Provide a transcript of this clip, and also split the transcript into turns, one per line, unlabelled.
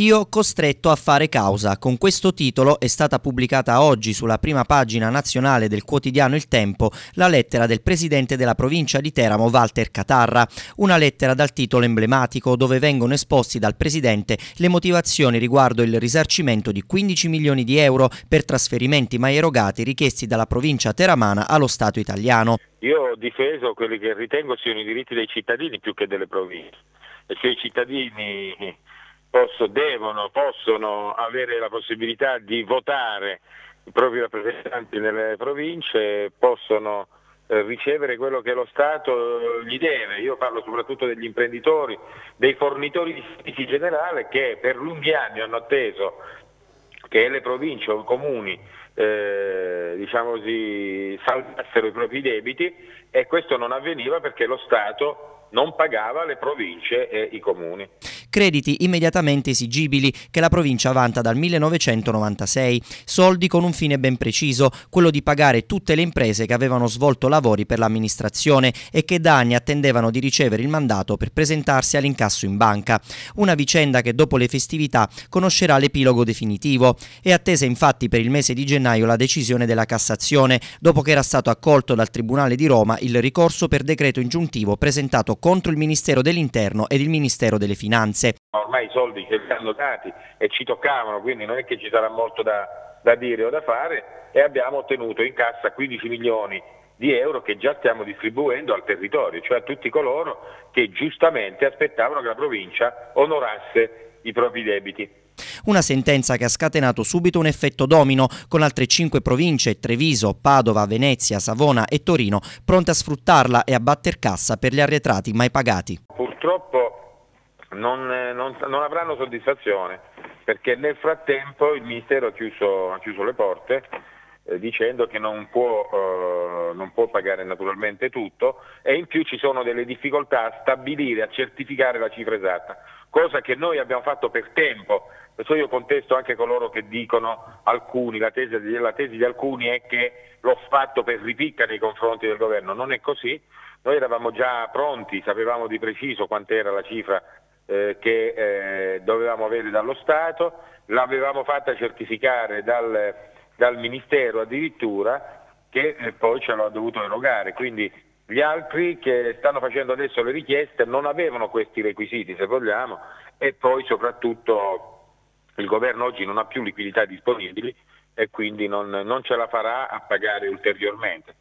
Io costretto a fare causa. Con questo titolo è stata pubblicata oggi sulla prima pagina nazionale del quotidiano Il Tempo la lettera del presidente della provincia di Teramo Walter Catarra, una lettera dal titolo emblematico dove vengono esposti dal presidente le motivazioni riguardo il risarcimento di 15 milioni di euro per trasferimenti mai erogati richiesti dalla provincia teramana allo Stato italiano.
Io ho difeso quelli che ritengo siano i diritti dei cittadini più che delle province, e cioè i cittadini posso, devono, possono avere la possibilità di votare i propri rappresentanti nelle province, possono eh, ricevere quello che lo Stato gli deve. Io parlo soprattutto degli imprenditori, dei fornitori di servizi in generale che per lunghi anni hanno atteso che le province o i comuni eh, diciamo così, saldassero i propri debiti e questo non avveniva perché lo Stato non pagava le province e i comuni
crediti immediatamente esigibili che la provincia vanta dal 1996, soldi con un fine ben preciso, quello di pagare tutte le imprese che avevano svolto lavori per l'amministrazione e che da anni attendevano di ricevere il mandato per presentarsi all'incasso in banca. Una vicenda che dopo le festività conoscerà l'epilogo definitivo. È attesa infatti per il mese di gennaio la decisione della Cassazione, dopo che era stato accolto dal Tribunale di Roma il ricorso per decreto ingiuntivo presentato contro il Ministero dell'Interno ed il Ministero delle Finanze finanze.
Ormai i soldi ce li hanno dati e ci toccavano, quindi non è che ci sarà molto da, da dire o da fare e abbiamo ottenuto in cassa 15 milioni di euro che già stiamo distribuendo al territorio, cioè a tutti coloro che giustamente aspettavano che la provincia onorasse i propri debiti.
Una sentenza che ha scatenato subito un effetto domino con altre cinque province, Treviso, Padova, Venezia, Savona e Torino, pronte a sfruttarla e a batter cassa per gli arretrati mai pagati.
Purtroppo non, eh, non, non, avranno soddisfazione perché nel frattempo il Ministero ha chiuso, ha chiuso le porte eh, dicendo che non può, eh, non può, pagare naturalmente tutto e in più ci sono delle difficoltà a stabilire, a certificare la cifra esatta, cosa che noi abbiamo fatto per tempo. Adesso io contesto anche coloro che dicono alcuni, la tesi, la tesi di alcuni è che l'ho fatto per ripicca nei confronti del governo, non è così. Noi eravamo già pronti, sapevamo di preciso quant'era la cifra eh, che eh, dovevamo avere dallo Stato, l'avevamo fatta certificare dal, dal Ministero addirittura che eh, poi ce l'ha dovuto erogare. Quindi gli altri che stanno facendo adesso le richieste non avevano questi requisiti, se vogliamo, e poi soprattutto il governo oggi non ha più liquidità disponibili e quindi non, non ce la farà a pagare ulteriormente.